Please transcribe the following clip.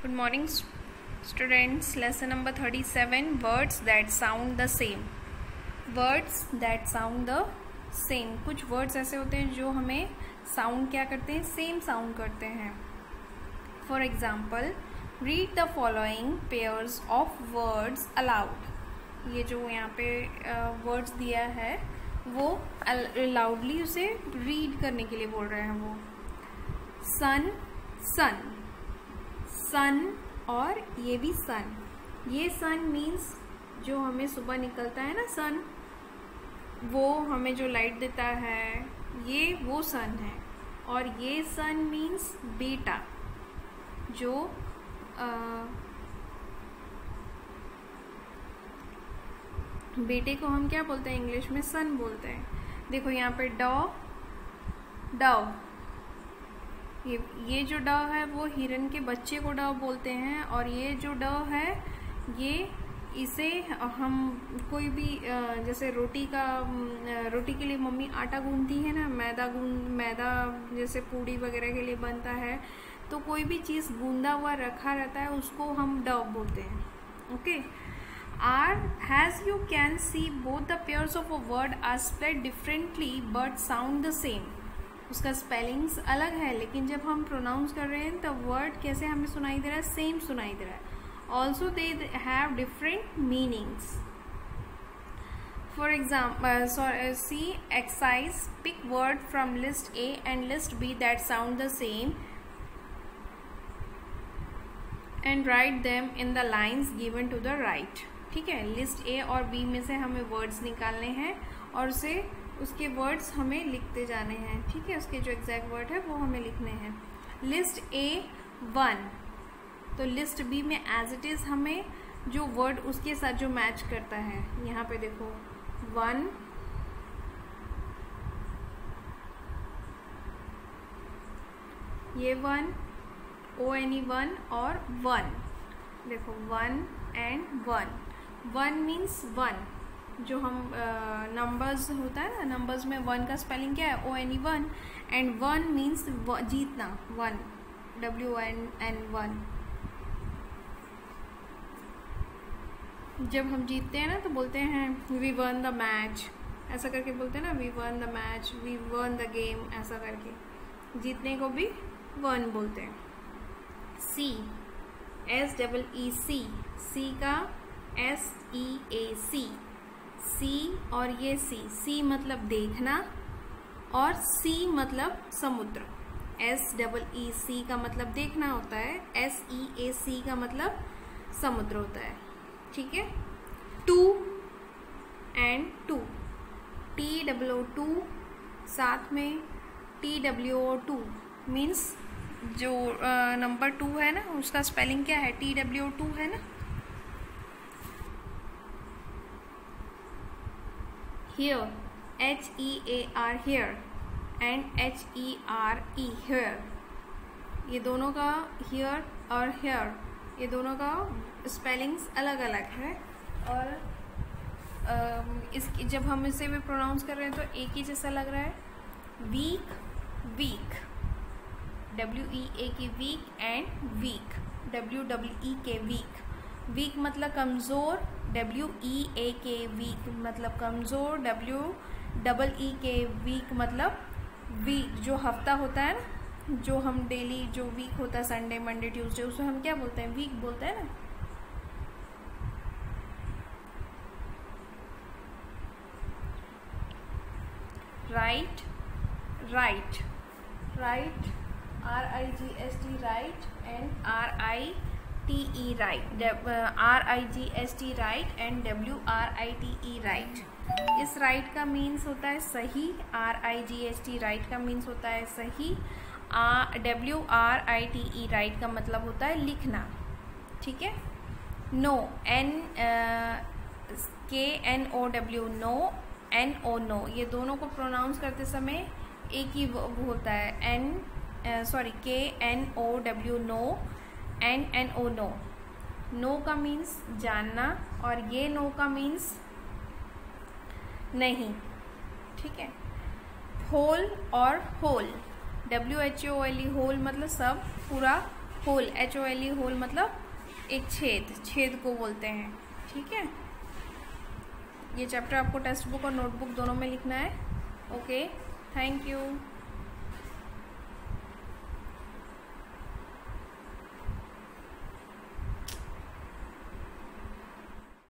Good morning, st- students. Lesson number 37 Words that sound the same. Words that sound the same. कुछ words ऐसे होते हैं जो हमें sound क्या करते हैं सेम साउंड करते हैं for example read the following pairs of words aloud ये जो यहाँ पे वर्ड्स uh, दिया है वो लाउडली उसे रीड करने के लिए बोल रहे हैं वो सन सन सन और ये भी सन ये सन मीन्स जो हमें सुबह निकलता है ना सन वो हमें जो लाइट देता है ये वो सन है. और ये सन मीन्स बेटा जो आ, बेटे को हम क्या बोलते हैं इंग्लिश में? सन बोलते हैं. देखो यहाँ पे डॉ डव ये ये जो ड है वो हिरन के बच्चे को ड बोलते हैं और ये जो ड है, ये इसे हम कोई भी जैसे रोटी का रोटी के लिए मम्मी आटा गूंदती है ना, मैदा गूंद मैदा जैसे पूड़ी वगैरह के लिए बनता है तो कोई भी चीज़ गूंदा हुआ रखा रहता है, उसको हम डव बोलते हैं। Okay? Are has you can see both the pairs of a word are spread differently but sound the same उसका स्पेलिंग्स अलग है, लेकिन जब हम प्रोनाउंस कर रहे हैं तब वर्ड कैसे हमें सुनाई दे रहा है? सेम सुनाई दे रहा है। Also they have different meanings for example see exercise pick word from list A and list B that sound the same and write them in the lines given to the right ठीक है? List A और B में से हमें words निकालने हैं और उसे उसके वर्ड्स हमें लिखते जाने हैं, ठीक है? उसके जो एग्जैक्ट वर्ड है, वो हमें लिखने हैं। लिस्ट ए वन तो लिस्ट बी में एज इट इज़ हमें जो वर्ड उसके साथ जो मैच करता है, यहाँ पे देखो। वन ये वन ओ एन वन और वन देखो one and one one means one जो हम नंबर्स होता है ना नंबर्स में वन का स्पेलिंग क्या है? O N E one and one means जीतना. One W N N one जब हम जीतते हैं ना तो बोलते हैं वी वन द मैच ऐसा करके बोलते हैं ना we won the match we won the game ऐसा करके. जीतने को भी वन बोलते हैं. सी एस डबल ई सी सी का एस ई ए सी सी और ये सी सी मतलब देखना और सी मतलब समुद्र। एस डबल ई सी का मतलब देखना होता है, एस ई ए सी का मतलब समुद्र होता है, ठीक है? To and two, T W two साथ में T W O two means जो नंबर टू है ना, उसका स्पेलिंग क्या है? टी डब्ल्यू टू है ना? Here. H e a r here and h e r e here. ये दोनों का here और here. ये दोनों का स्पेलिंग्स अलग अलग है और इस, जब हम इसे भी प्रोनाउंस कर रहे हैं तो एक ही जैसा लग रहा है। Week weak W E A K weak and week W W E K week week मतलब कमज़ोर W E A K week मतलब कमज़ोर डब्ल्यू डबल ई के वीक मतलब वीक जो हफ़्ता होता है ना, जो हम डेली जो वीक होता है संडे मंडे ट्यूसडे उसे हम क्या बोलते हैं? वीक बोलते हैं ना? Right right right R I G S T right and R I T E right R I G S T right and W R I T E right इस right का मीन्स होता है सही R I G S T right का means होता है सही W R I T E right का मतलब होता है लिखना। ठीक है? No N K N O W know N O no ये दोनों को प्रोनाउंस करते समय एक ही होता है। N sorry K N O W know N N, O, no. No का मीन्स जानना और ये नो का मीन्स नहीं। ठीक है? होल और hole W H O L E whole मतलब सब, पूरा hole H O L E hole मतलब एक छेद। छेद को बोलते हैं। ठीक है? ये चैप्टर आपको टेक्स्ट बुक और नोटबुक दोनों में लिखना है। Okay thank you